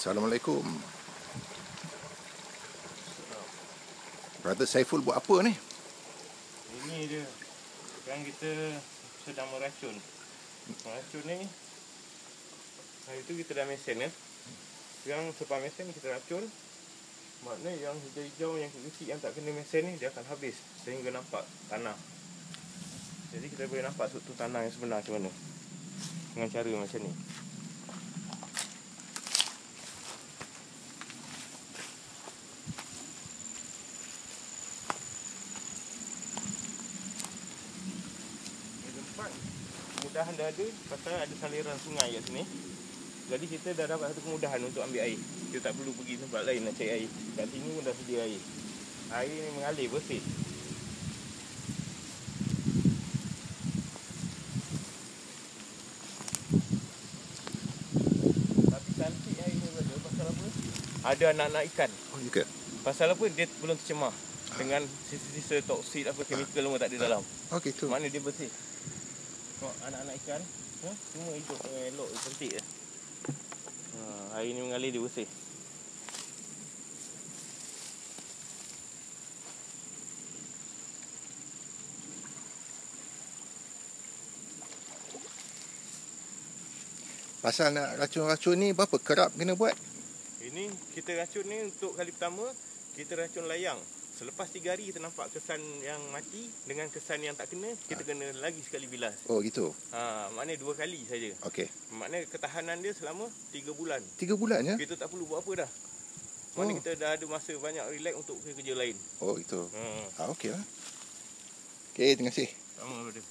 Assalamualaikum. Brother Saiful buat apa ni? Ini dia. Sekarang kita sedang meracun. Meracun ni hari tu kita dah mesin ya. Sekarang selepas mesin kita racun. Maknanya yang hijau-hijau yang kecil yang tak kena mesin ni dia akan habis sehingga nampak tanah. Jadi kita boleh nampak struktur tanah yang sebenar macam mana. Dengan cara macam ni. Di tempat kemudahan dah ada pasal ada saliran sungai kat sini. Jadi kita dah dapat satu kemudahan untuk ambil air. Kita tak perlu pergi tempat lain nak cari air. Kat sini pun dah sedia air. Air ni mengalir bersih. Tapi cantik air ni brother pasal apa? Ada anak-anak ikan. Oh, you ke? Pasal apa? Dia belum tercemar dengan sisa-sisa toksid apa chemical semua tak ada dalam. Oh, gitu. Mana dia bersih. Tengok anak-anak ikan, ha? semua hidup dengan elok, cantik je. Ha, air ni mengalir dia bersih. Pasal nak racun-racun ni berapa kerap kena buat? Ini kita racun ni untuk kali pertama kita racun layang. Selepas tiga hari kita nampak kesan yang mati dengan kesan yang tak kena, kita kena lagi sekali bilas. Oh, gitu. Ha, maknanya dua kali saja. Okey. Maknanya ketahanan dia selama tiga bulan. Tiga bulan ya? Kita tak perlu buat apa dah. Maknanya Oh. kita dah ada masa banyak relax untuk kerja lain. Oh, gitu. Ha, Ah, okey lah. Okey, terima kasih. sama brother.